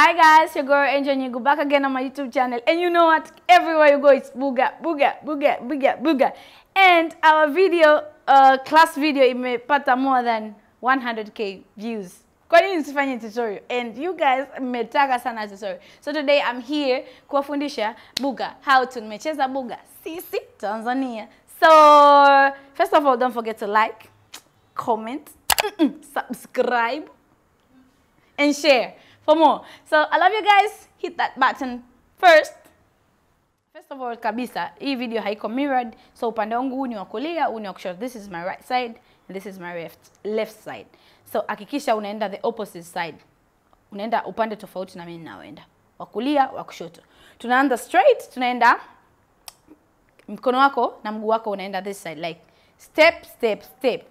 Hi guys, your girl Angel Nyigu back again on my YouTube channel. And you know what? Everywhere you go, it's booga, booga, booga, booga, booga. And our video, uh, class video imepata more than 100k views. Kwa nini nisifanye tutorial? And you guys mmetaka sana tutorial. So today I'm here kuwafundisha buga, how to nimecheza buga sisi Tanzania. So first of all, don't forget to like, comment, subscribe, and share for more. So I love you guys. Hit that button first. First of all kabisa, hii video haiko mirrored. So upande wangu huu ni wa kulia, ni wa kushoto. This is my right side and this is my left, left side. So hakikisha unaenda the opposite side. Unaenda upande tofauti na mimi ninaoenda. Wa kulia, wa kushoto. Tunaanza straight, tunaenda mkono wako na mguu wako unaenda this side like step step step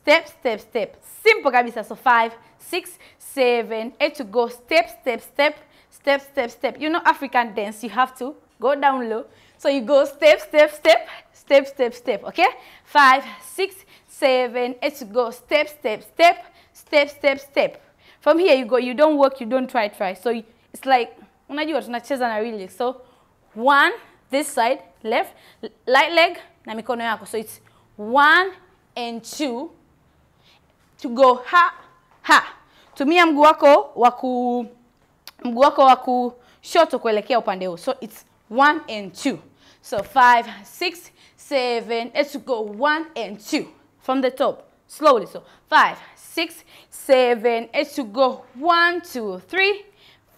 step step step simple kabisa so 5 6 7 8 to go step step step step step step you know african dance you have to go down low so you go step step step step step step okay 5 6 7 8 to go step step step step step step from here you go you don't work you don't try try so it's like unajua tunacheza na really so one this side left light leg na mikono yako so it's one and two to go ha ha. Tumia mguu wako wa ku mguu wako wa kushoto kuelekea upande huu. So it's one and two. So five six seven Let's go one and two. From the top slowly. So five six seven Let's go one two three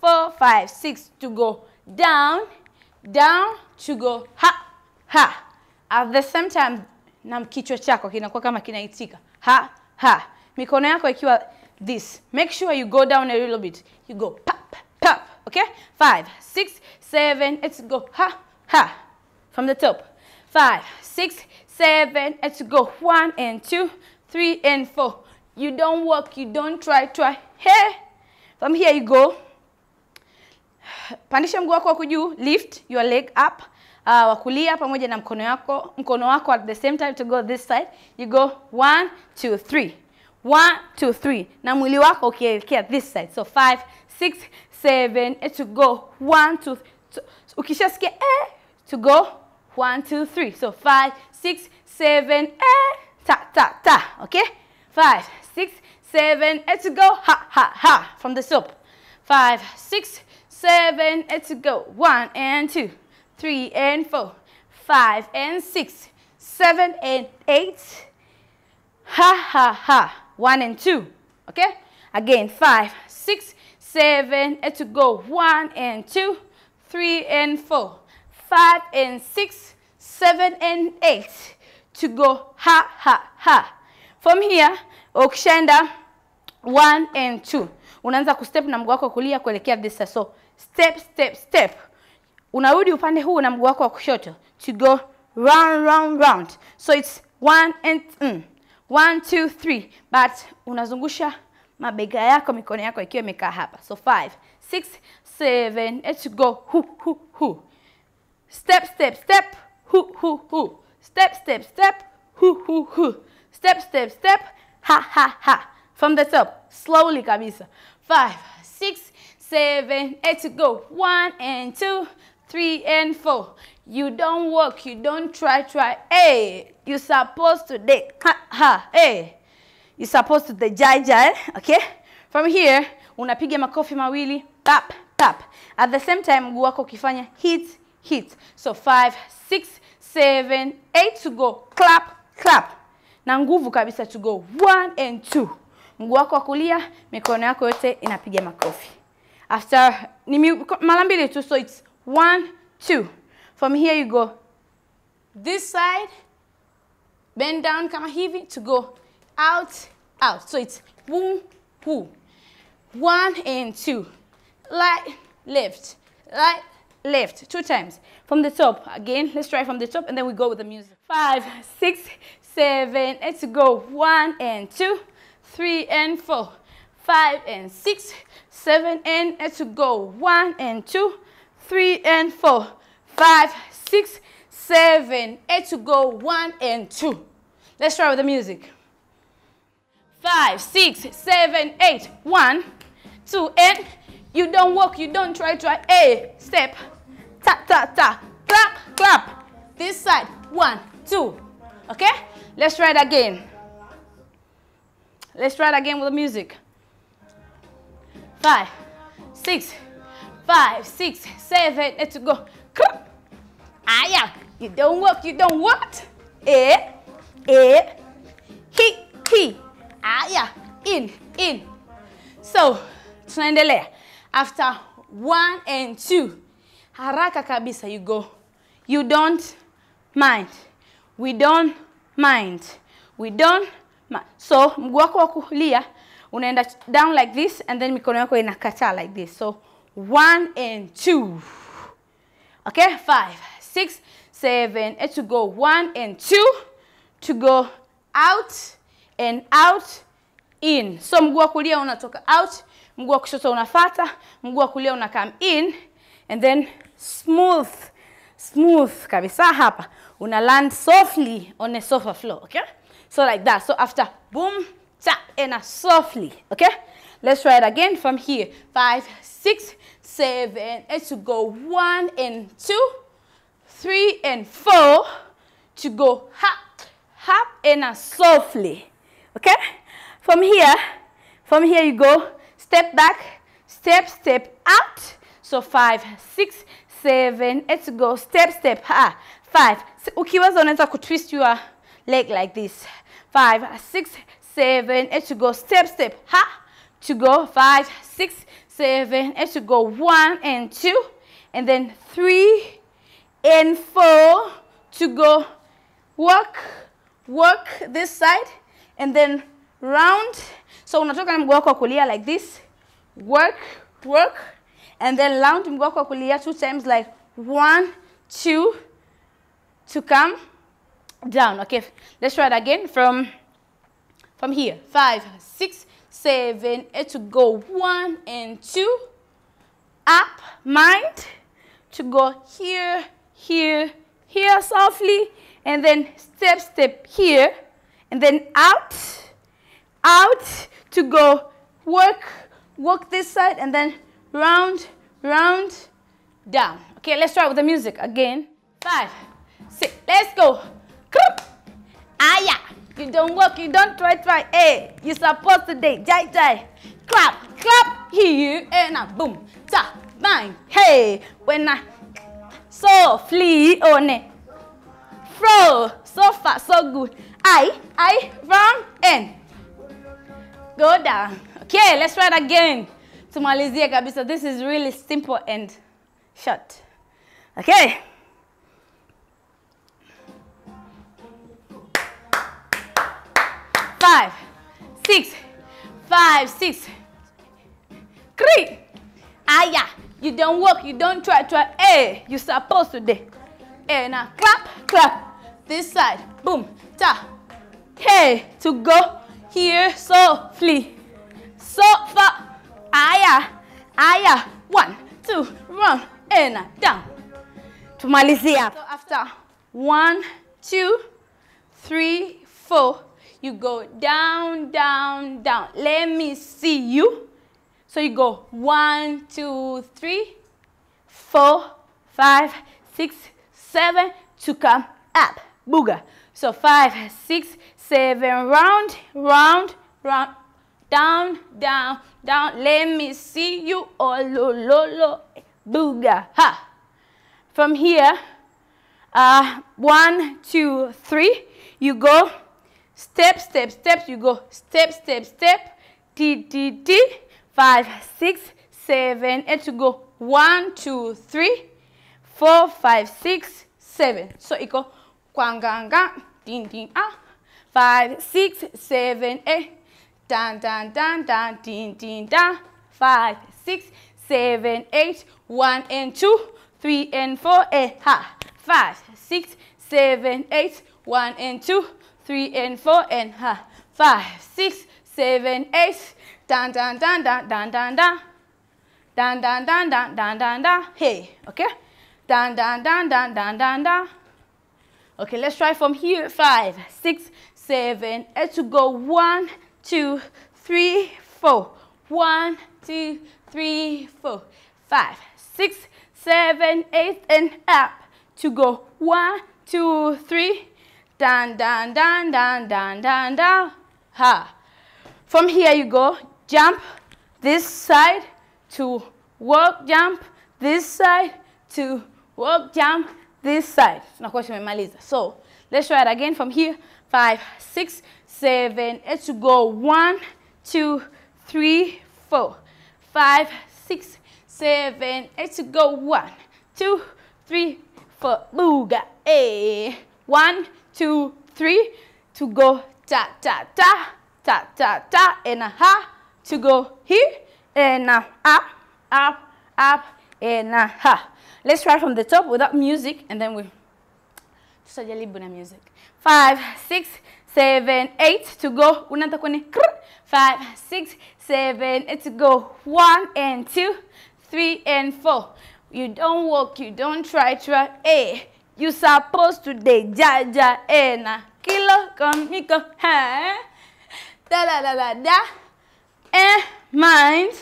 four five six to go down down to go ha ha. At the same time na kichwa chako kinakuwa kama kinaitika. Ha ha mikono yako ikiwa this. Make sure you go down a little bit. You go pop pop okay? Five six seven let's go. Ha ha. From the top. Five six seven let's go. One and two three and four. You don't walk, you don't try try. Hey. From here you go. Pandisha mguu wako juu lift your leg up uh, wa pamoja na mkono wako mkono wako at the same time to go this side. You go one two three one two three. Na mwili wako ukielekea this side. So five six seven eight to go. One two so, ukishasikia eh to go. One two three. So five six seven eh ta ta ta okay? Five six seven eight to go. Ha ha ha from the top. Five six seven eight to go. One and two three and four, five and six, seven and eight. Ha ha ha. One and two. Okay? Again, five, six, seven, eight to go. One and two, three and four, five and six, seven and eight to go. Ha ha ha. From here, ukishaenda one and two. Unaanza kustep na mguu wako kulia kuelekea side. So, step, step, step unarudi upande huu na mguu wako wa kushoto to go round round round so it's one and mm, one two three. But unazungusha mabega yako mikono yako ikiwa imekaa hapa. So five six seven. Eight go. Hu hu hu. Step step step. Hu hu hu. Step step step. Hu hu hu. Step step step. Ha ha ha. From the top. Slowly kabisa. Five six seven. Eight go. One and two three and four. You don't work, you don't try, try. Hey, you're supposed to de ha ha. Hey, you're supposed to the jai jai. Okay. From here, unapiga makofi mawili, tap, tap. At the same time, mguu wako ukifanya hit hit. So five, six, seven, eight to go. Clap clap. Na nguvu kabisa to go one and two. Mguu wako wa kulia, mikono yako yote inapiga makofi. After ni mara mbili tu, so it's one, two. From here you go this side, bend down kama hivi to go out, out. So it's woo, woo. One and two. Right, left, right, left. Two times. From the top. Again, let's try from the top and then we go with the music. Five, six, seven. Let's go. One and two, three and four, five and six, seven and let's go. One and two, three and four, five, six, seven, eight to go, one and two. Let's try with the music. Five, six, seven, eight, one, two, and You don't walk, you don't try, try. A, step, ta, ta, ta, clap, clap. This side, one, two. Okay? Let's try it again. Let's try it again with the music. Five, six, five, six, seven, let's go. Aya. You don't walk, you don't what? Eh, eh, he, he. Aya. In, in. So, tunaendelea. After one and two, haraka kabisa you go. You don't mind. We don't mind. We don't mind. So, mguu wako wa unaenda down like this and then mikono yako inakataa like this. So, one and two. Okay, five, six, seven, eight to go. One and two to go out and out in. So mguu wa kulia unatoka out, mguu wa kushoto unafata, mguu wa kulia una come in and then smooth, smooth kabisa hapa. Una land softly on a sofa floor, okay? So like that. So after boom, tap, and a softly, okay? Let's try it again from here. Five, six, seven. Eight to go. One and two, three and four to go hop, hop, and a softly, okay? From here, from here you go step back, step, step out. So five, six, seven. eight to go. Step, step, ah, five. Ukiweza unaweza kutwist your leg like this. Five, six, seven. Eight to go. Step, step, ha, to go. five, six, seven, and to go. One and two, and then three and four to go. Work, work this side, and then round. So unatoka wa kulia like this. Work, work, and then round wa kulia two times like one, two, to come down. Okay, let's try it again from from here. Five, six, seven, eight to go. One and two. Up, mind, to go here, here, here softly, and then step, step here, and then out, out to go work, work this side, and then round, round, down. Okay, let's try with the music again. Five, six, let's go. You don't work, you don't try, try. Hey, you're supposed to day. Jai, jai. Clap, clap. Here, and a boom. Ta, bang. Hey, when I softly on it. Fro, so far, so good. I, I, round, and go down. Okay, let's try it again. Tumalizie kabisa. This is really simple and short. Okay. Five, six, five, six, three. Ah, yeah. You don't work, you don't try, try. Hey, you're supposed to do. Hey, now clap, clap. This side, boom, ta. Hey, to go here softly. So far. Aya, aya. One, two, run, and down. Tumalizia. So after one, two, three, four, you go down, down, down. Let me see you. So you go one, two, three, four, five, six, seven to come up. Buga. So five, six, seven, round, round, round, down, down, down. Let me see you. Oh, lo, lo, lo. Buga. Ha. From here, uh, one, two, three. You go step, step, step. You go step, step, step. T, T, T. Five, six, seven, eight. You go one, two, three, four, five, six, seven. So iko kwanganga, ding, ding, ah. Five, six, seven, eight. Dan, dan, dan, dan, ding, ding, da. Five, six, seven, eight. One and two, three and four, eh, ha. Five, six, seven, eight. One and two, three and four, and ha. Five, six, seven, eight. Dan, dan, dan, dan, dan, dan, dan. Dan, dan, dan, dan, dan, dan, dan. Hey, okay? Dan, dan, dan, dan, dan, dan, dan. Okay, let's try from here. Five, six, seven, eight to go. One, two, three, four. One, two, three, four, five, six, seven, eight, and up. To go one, two, three, down, down, down, down, down, down, down. Ha. From here you go, jump this side to walk, jump this side to walk, jump this side. Tunakuwa tumemaliza. So let's try it again from here. Five, six, seven, to go. One, two, three, four, five, six, seven, to go. One, two, three, four. Buga. A. Eh. One, two, three to go. Ta ta ta ta ta ta and a ha to go here and a up up up and a ha. Let's try from the top without music and then we tutajaribu na music. Five, six, seven, eight to go. Unaanza kwenye. Five, six, seven, eight to go. One and two, three and four. You don't walk, you don't try, try. Eh, you supposed to day jaja eh na kilo komiko ha. Da da da da da. Eh, mind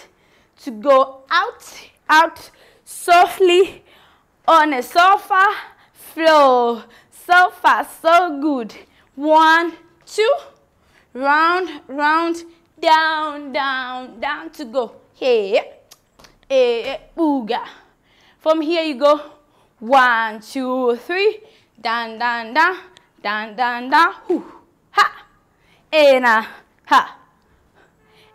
to go out, out softly on a sofa floor. So fast, so good. One, two, round, round, down, down, down to go. Here, eh, buga. From here you go. One, two, three, down, down, down, down, down, down. Whoo. Ha. Ena. Ha.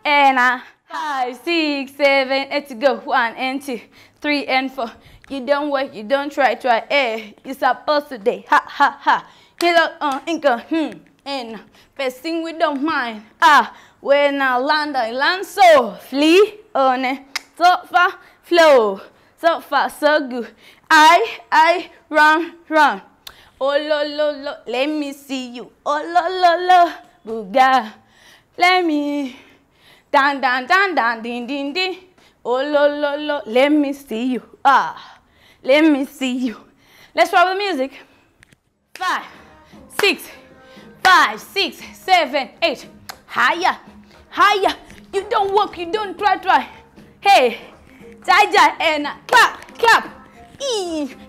Ena. Five, six, seven, eight go. One and two, three and four. You don't work, you don't try, try. Eh, you supposed to day. Ha, ha, ha. Hello, uh, inka, hmm. And thing we don't mind. Ah, when I land, I land softly on so sofa flow. So far, so good. I, I, run, run. Oh, lo, lo, lo, let me see you. Oh, lo, lo, lo, booga. Let me, down, down, down, down, ding, ding, ding. Oh, lo, lo, lo, let me see you. Ah, let me see you. Let's try with the music. Five, six, five, six, seven, eight. Higher, higher. You don't walk, you don't try, try. Hey, jaja and clap, clap.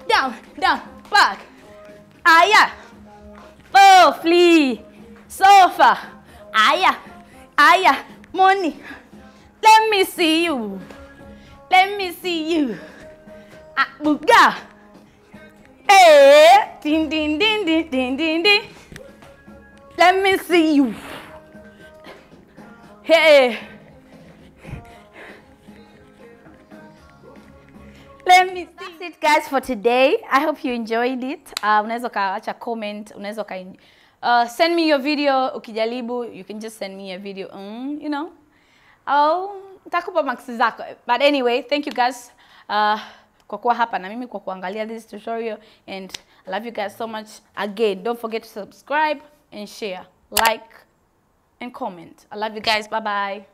Down, down, back. Aya. Oh, flea. Sofa. Aya. Aya. Money. Let me see you. Let me see you. Ah, buga. Eh, ding, ding, ding, ding, ding, ding, ding. Let me see you. Hey. Let me. That's it guys for today. I hope you enjoyed it. Uh, unaweza ukaacha comment, unaweza uka uh, send me your video ukijaribu, you can just send me a video, mm, you know. Au nitakupa marks zako. But anyway, thank you guys uh, kwa kuwa hapa na mimi kwa kuangalia this tutorial and I love you guys so much. Again, don't forget to subscribe and share, like and comment. I love you guys. Bye bye.